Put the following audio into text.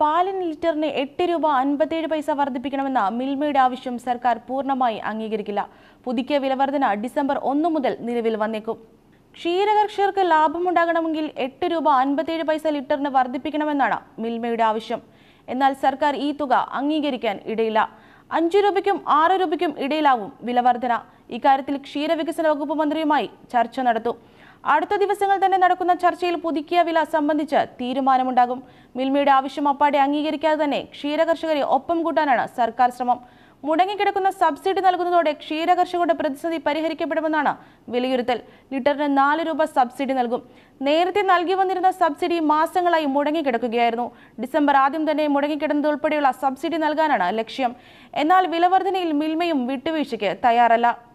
പാലിന് ലിറ്ററിന് എട്ട് രൂപ അൻപത്തേഴ് പൈസ വർദ്ധിപ്പിക്കണമെന്ന മിൽമയുടെ ആവശ്യം സർക്കാർ പൂർണമായി അംഗീകരിക്കില്ല. പുതുക്കിയ വിലവർധന ഡിസംബർ ഒന്ന് മുതൽ നിലവിൽ വന്നേക്കും. ക്ഷീരകർഷകർക്ക് ലാഭമുണ്ടാകണമെങ്കിൽ എട്ട് രൂപ അൻപത്തേഴ് പൈസ ലിറ്ററിന് വർദ്ധിപ്പിക്കണമെന്നാണ് മിൽമയുടെ ആവശ്യം. എന്നാൽ സർക്കാർ ഈ തുക അംഗീകരിക്കാൻ ഇടയില്ല. അഞ്ചു രൂപയ്ക്കും ആറ് രൂപയ്ക്കും ഇടയിലാവും വിലവർധന. ഇക്കാര്യത്തിൽ ക്ഷീരവികസന വകുപ്പ് മന്ത്രിയുമായി ചർച്ച നടത്തും. അടുത്ത ദിവസങ്ങൾ തന്നെ നടക്കുന്ന ചർച്ചയിൽ പുതുക്കിയ വില സംബന്ധിച്ച് തീരുമാനമുണ്ടാകും. മിൽമയുടെ ആവശ്യം അപ്പാടെ അംഗീകരിക്കാതെ തന്നെ ക്ഷീരകർഷകരെ ഒപ്പം കൂട്ടാനാണ് സർക്കാർ ശ്രമം. മുടങ്ങിക്കിടക്കുന്ന സബ്സിഡി നൽകുന്നതോടെ ക്ഷീരകർഷകരുടെ പ്രതിസന്ധി പരിഹരിക്കപ്പെടുമെന്നാണ് വിലയിരുത്തൽ. ലിറ്ററിന് നാല് രൂപ സബ്സിഡി നൽകും. നേരത്തെ നൽകി വന്നിരുന്ന സബ്സിഡി മാസങ്ങളായി മുടങ്ങിക്കിടക്കുകയായിരുന്നു. ഡിസംബർ ആദ്യം തന്നെ മുടങ്ങിക്കിടന്നതുൾപ്പെടെയുള്ള സബ്സിഡി നൽകാനാണ് ലക്ഷ്യം. എന്നാൽ വിലവർദ്ധനയിൽ മിൽമയും വിട്ടുവീഴ്ചയ്ക്ക് തയ്യാറല്ല.